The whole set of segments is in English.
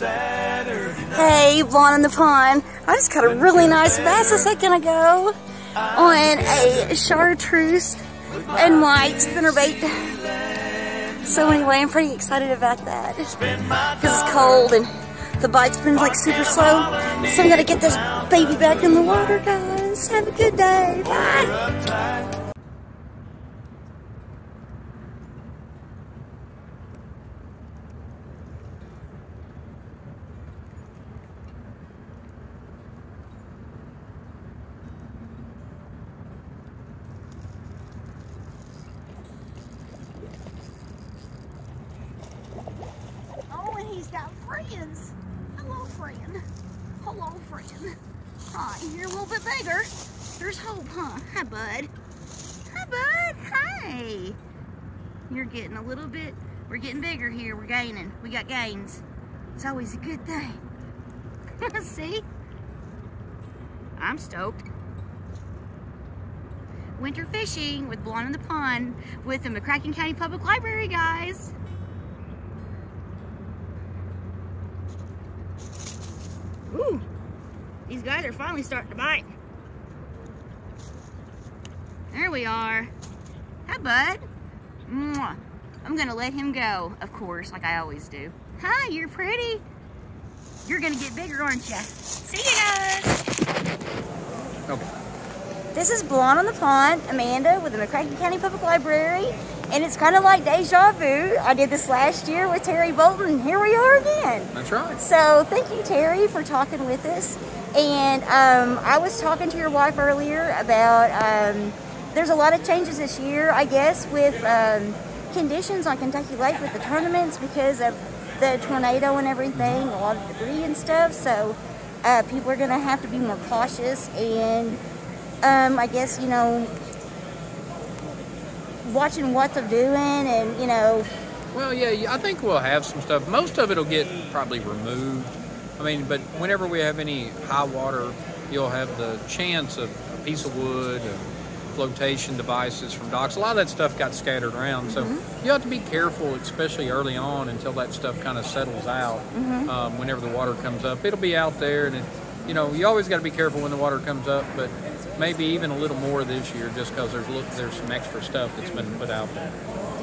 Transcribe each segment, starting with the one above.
Hey, Blonde in the Pond. I just caught a really nice bass a second ago on a chartreuse and white spinnerbait. So anyway, I'm pretty excited about that because it's cold and the bite's been like super slow. So I'm gonna get this baby back in the water, guys. Have a good day. Bye. Oh, and he's Hello, friend. Hello, friend. Hi, you're a little bit bigger. There's hope, huh? Hi, bud. Hi, bud. Hey. You're getting a little bit, we're getting bigger here. We're gaining. We got gains. It's always a good thing. See? I'm stoked. Winter fishing with Blonde in the Pond with the McCracken County Public Library, guys. Ooh, these guys are finally starting to bite. There we are. Hi, bud. Mwah. I'm gonna let him go, of course, like I always do. Hi, you're pretty. You're gonna get bigger, aren't you? See you guys. Okay. This is Blonde on the Pond, Amanda with the McCracken County Public Library, and it's kind of like deja vu. I did this last year with Terry Bolton, and here we are again. That's right. So thank you, Terry, for talking with us. And um, I was talking to your wife earlier about um, there's a lot of changes this year, I guess, with um, conditions on Kentucky Lake with the tournaments because of the tornado and everything, a lot of debris and stuff. So uh, people are going to have to be more cautious and um, I guess, you know, watching what they're doing and, you know, Well, yeah, I think we'll have some stuff. Most of it will get probably removed. I mean, but whenever we have any high water, you'll have the chance of a piece of wood and flotation devices from docks. A lot of that stuff got scattered around, so you have to be careful, especially early on, until that stuff kind of settles out. Um, whenever the water comes up, it'll be out there, and it, you know, you always got to be careful when the water comes up, but maybe even a little more this year, just because there's look, there's some extra stuff that's been put out there.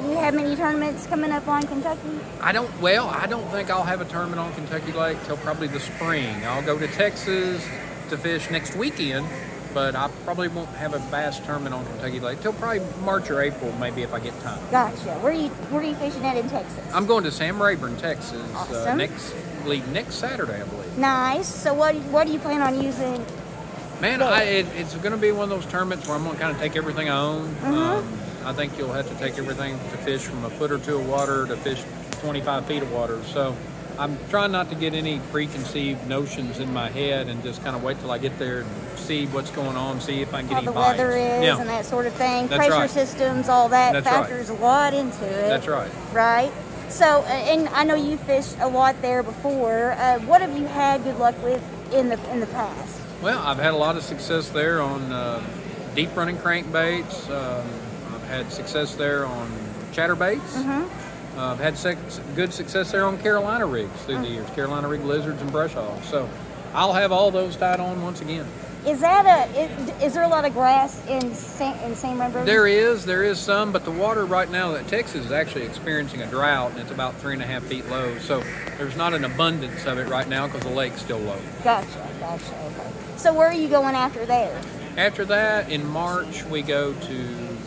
do you have many tournaments coming up on Kentucky? I don't. Well, I don't think I'll have a tournament on Kentucky Lake till probably the spring. I'll go to Texas to fish next weekend, but I probably won't have a bass tournament on Kentucky Lake till probably March or April, maybe if I get time. Gotcha. Where are you where are you fishing at in Texas? I'm going to Sam Rayburn, Texas, uh, next leave next Saturday, I believe. nice. So what what do you plan on using? Man, I, it, it's going to be one of those tournaments where I'm going to kind of take everything I own. Um, I think you'll have to take everything to fish from a foot or two of water to fish 25 feet of water. So I'm trying not to get any preconceived notions in my head and just kind of wait till I get there and see what's going on, see if I can get How any the bites. weather is yeah, and that sort of thing. That's Pressure right. systems, all that That's right. factors a lot into it. that's right. Right. So, uh, and I know you fished a lot there before. Uh, what have you had good luck with in the in the past? Well, I've had a lot of success there on uh, deep running crankbaits. Um, I've had success there on chatterbaits. Mm-hmm. Uh, I've had good success there on Carolina rigs through Mm. the years, Carolina rig lizards and brush hogs. So I'll have all those tied on once again. Is that a is, is there a lot of grass in San, in Sam Rayburn? There is, there is some, but the water right now that Texas is actually experiencing a drought and it's about three and a half feet low. So there's not an abundance of it right now because the lake's still low. Gotcha, gotcha. Okay. So where are you going after there? After that, in March, we go to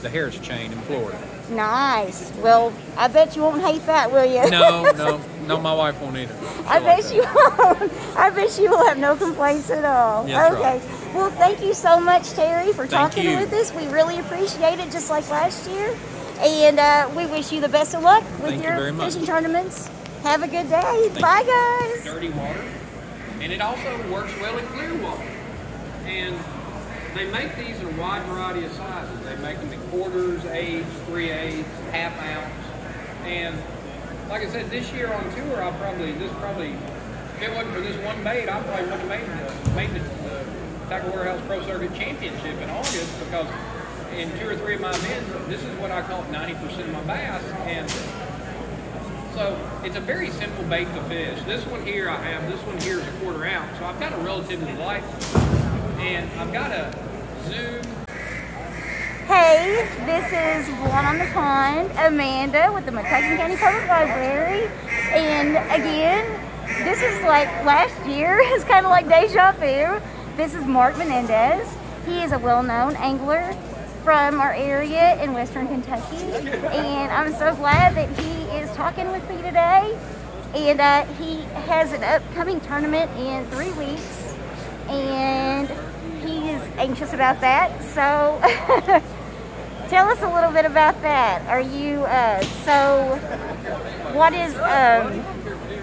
the Harris chain in Florida. Nice. Well, I bet you won't hate that, will you? No, no, no, my wife won't either. I She'll like bet you won't. I bet you will have no complaints at all. That's okay. right. Well, thank you so much, Terry, for Thank talking you. with us. We really appreciate it, just like last year. And uh, we wish you the best of luck with Thank you your very much. fishing tournaments. Have a good day. Thank Bye, guys. dirty water, and it also works well in clear water. And they make these in a wide variety of sizes. They make them in quarters, eighths, three eighths, half ounce. And like I said, this year on tour, I'll probably this probably if it wasn't for this one bait, I probably wouldn't have made the made the, the Tackle Warehouse Pro Circuit Championship in August because in two or three of my events, this is what I caught 90% of my bass. And So it's a very simple bait to fish. This one here I have, this one here is a quarter ounce. So I've got a relatively light. And I've got a Zoom Hey, this is Blonde on the Pond, Amanda with the McCracken County Public Library. And again, this is like last year. It's kind of like deja vu. This is Mark Menendez. He is a well-known angler from our area in Western Kentucky. And I'm so glad that he is talking with me today. And uh, he has an upcoming tournament in three weeks. And anxious about that. So tell us a little bit about that. Are you, uh, so what is um,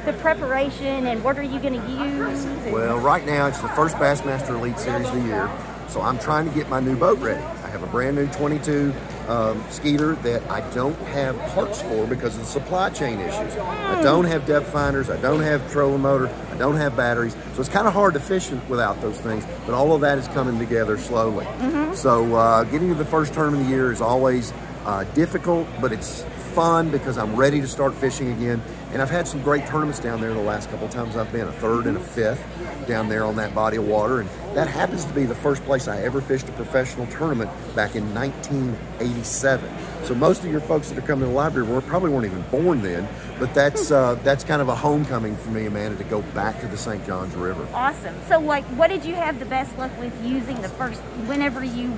the preparation and what are you going to use? Well, right now it's the first Bassmaster Elite Series of the year, so I'm trying to get my new boat ready. I have a brand new 22 um, Skeeter that I don't have parts for because of the supply chain issues. I don't have depth finders, I don't have trolling motor, I don't have batteries, so it's kind of hard to fish without those things. But all of that is coming together slowly. So uh, getting to the first tournament of the year is always uh, difficult, but it's fun because I'm ready to start fishing again. And I've had some great tournaments down there the last couple of times I've been, a third and a fifth down there on that body of water. And that happens to be the first place I ever fished a professional tournament back in 1987. So most of your folks that are coming to the library were probably weren't even born then, but that's uh, that's kind of a homecoming for me, Amanda, to go back to the St. Johns River. Awesome. So, like, what did you have the best luck with using the first, whenever you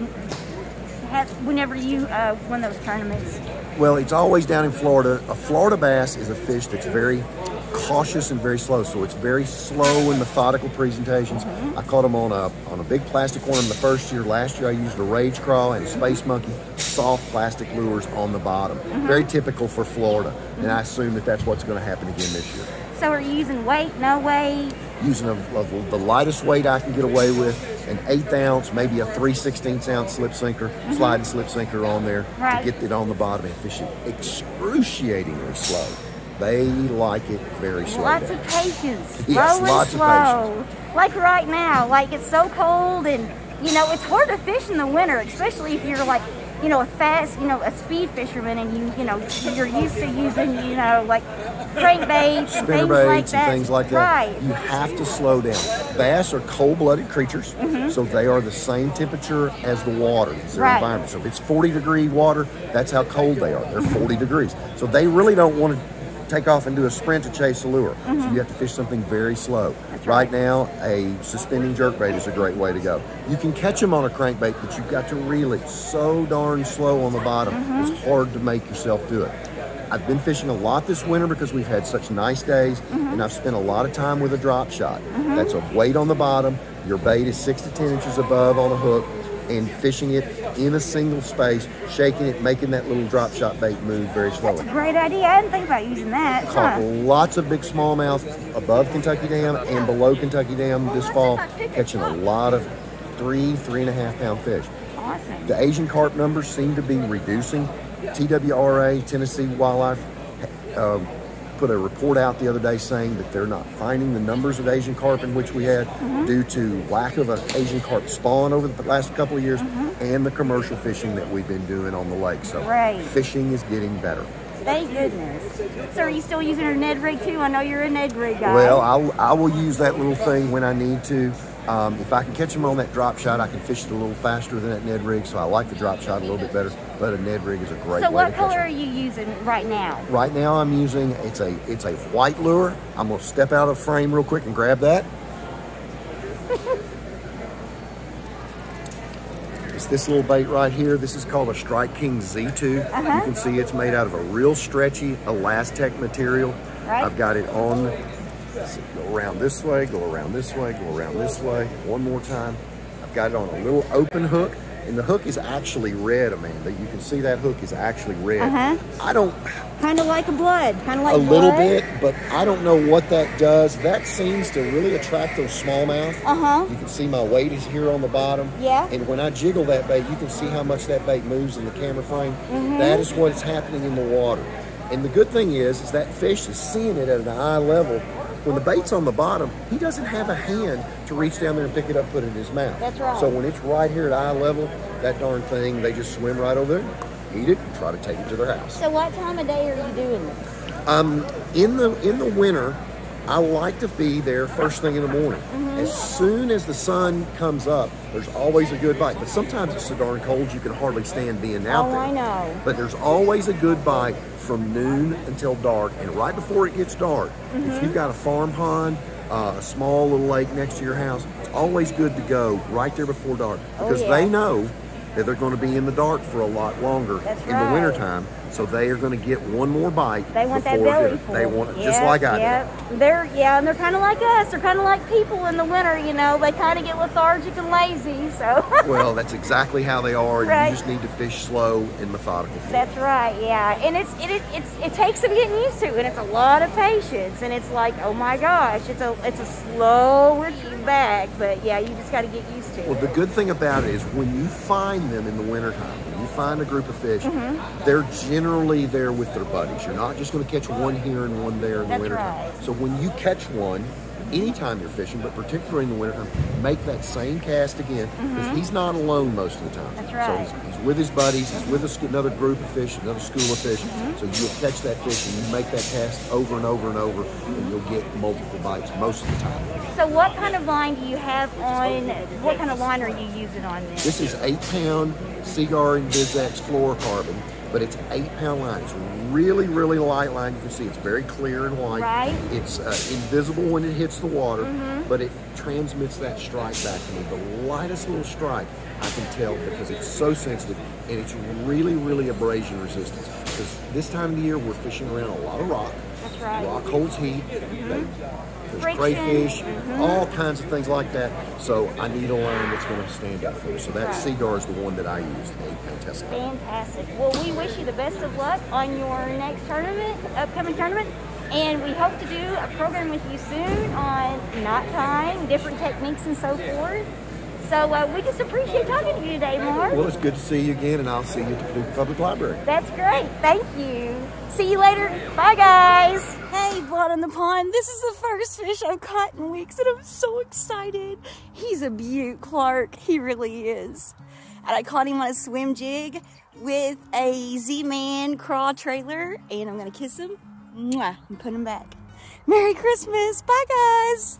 had, whenever you uh, won those tournaments? Well, it's always down in Florida. A Florida bass is a fish that's very cautious and very slow. So it's very slow and methodical presentations. Mm-hmm. I caught them on a on a big plastic worm the first year. Last year I used a Rage Craw and a space monkey, soft plastic lures on the bottom. Mm-hmm. Very typical for Florida. And I mm-hmm. assume that that's what's going to happen again this year. So, are you using weight, no weight? Using a, a- the lightest weight I can get away with, an eighth ounce, maybe a 3 16 ounce slip sinker, sliding slip sinker on there Right. to get it on the bottom and fish it excruciatingly slow. They like it very slow. Lots of patience. Yes, slow lots and of slow. Like right now, like it's so cold and you know it's hard to fish in the winter, especially if you're like you know a fast, you know a speed fisherman and you you know you're used to using you know like crankbaits and spinner things baits like that. and things like that. Right. You have to slow down. Bass are cold-blooded creatures, mm-hmm. so they are the same temperature as the water, as their Right. environment. So if it's 40 degree water, that's how cold they are. They're 40 degrees. So they really don't want to take off and do a sprint to chase a lure. So you mm-hmm. have to fish something very slow. Right now, a suspending jerkbait is a great way to go. You can catch them on a crankbait, but you've got to reel it so darn slow on the bottom. Mm-hmm. It's hard to make yourself do it. I've been fishing a lot this winter because we've had such nice days, mm-hmm. and I've spent a lot of time with a drop shot. That's a weight on the bottom. Your bait is six to ten inches above on a hook, and fishing it in a single space, shaking it, making that little drop shot bait move very slowly. That's a great idea. I didn't think about using that. Caught Huh. lots of big smallmouth above Kentucky Dam and below Kentucky Dam this fall, catching a lot of three, three and a half pound fish. Awesome. The Asian carp numbers seem to be reducing. TWRA, Tennessee Wildlife, um, put a report out the other day saying that they're not finding the numbers of Asian carp in which we had due to lack of an Asian carp spawn over the last couple of years and the commercial fishing that we've been doing on the lake. So Right. fishing is getting better. Thank goodness. So, are you still using your Ned rig too? I know you're a Ned rig guy. Well, I'll, I will use that little thing when I need to. Um, if I can catch them on that drop shot, I can fish it a little faster than that Ned rig. So I like the drop shot a little bit better. But a Ned rig is a great so, way what to catch color are you using right now? Right now, I'm using it's a it's a white lure. I'm gonna step out of frame real quick and grab that. it's this little bait right here. This is called a Strike King Z2. Uh-huh. You can see it's made out of a real stretchy ElaZtech material. Right. I've got it on. go around this way, go around this way, go around this way. One more time. I've got it on a little open hook. And the hook is actually red, Amanda. You can see that hook is actually red. Uh-huh. I don't, Kind of like a blood. Kind of like a little bit, but I don't know what that does. That seems to really attract those smallmouth. Uh huh. You can see my weight is here on the bottom. Yeah. And when I jiggle that bait, you can see how much that bait moves in the camera frame. Mm-hmm. That is what is happening in the water. And the good thing is, is that fish is seeing it at an eye level. When the bait's on the bottom, he doesn't have a hand to reach down there and pick it up, put it in his mouth. That's right. So when it's right here at eye level, that darn thing, they just swim right over there, eat it, and try to take it to their house. So, what time of day are you doing this? Um, in the in the winter, I like to be there first thing in the morning. Mm-hmm. As soon as the sun comes up, there's always a good bite. But sometimes it's so darn cold you can hardly stand being out Oh, there. I know. But there's always a good bite from noon until dark, and right before it gets dark. Mm-hmm. If you've got a farm pond, uh, a small little lake next to your house, it's always good to go right there before dark Oh, because yeah. they know that they're going to be in the dark for a lot longer That's in right. the wintertime. So they are going to get one more bite. They want that belly full. They want it Yep, just like I yep. They're yeah, and they're kind of like us. They're kind of like people in the winter. You know, they kind of get lethargic and lazy. So. Well, that's exactly how they are. Right. You just need to fish slow and methodical. that's right. Yeah, and it's it, it it's it takes some getting used to, and it's a lot of patience. And it's like, oh my gosh, it's a it's a slower bag, but yeah, you just got to get used to Well, it. the good thing about it is when you find them in the wintertime, when you find a group of fish, Mm-hmm. they're generally there with their buddies. You're not just going to catch one here and one there in That's the wintertime. right. So when you catch one, anytime you're fishing, but particularly in the wintertime, make that same cast again because he's not alone most of the time. Mm-hmm. That's So right. he's, he's with his buddies, he's with a, another group of fish, another school of fish. Mm-hmm. So you'll catch that fish and you make that cast over and over and over, and you'll get multiple bites most of the time. So, what kind of line do you have on? What kind of line are you using on this? This is eight pound Seaguar InvizX fluorocarbon, but it's eight pound line. It's really, really light line. You can see it's very clear and white. Right. It's uh, invisible when it hits the water, but it transmits that strike back to me. The lightest little strike, I can tell because it's so sensitive and it's really, really abrasion resistant. Because this time of the year, we're fishing around a lot of rock. That's right. Rock holds heat. They- There's crayfish, all kinds of things like that. So I need a line that's going to stand up for me. So that Right. Is the one that I use, pound Fantastic. Well, we wish you the best of luck on your next tournament, upcoming tournament. And we hope to do a program with you soon on knot tying, different techniques, and so forth. So uh, we just appreciate talking to you today, Mark. Well, it's good to see you again, and I'll see you at the Paducah Public Library. That's great. Thank you. See you later. Bye, guys. Hey, Blonde in the Pond. This is the first fish I've caught in weeks, and I'm so excited. He's a beaut, Clark. He really is. And I caught him on a swim jig with a Z-Man craw trailer, and I'm going to kiss him. Mwah, and put him back. Merry Christmas. Bye, guys.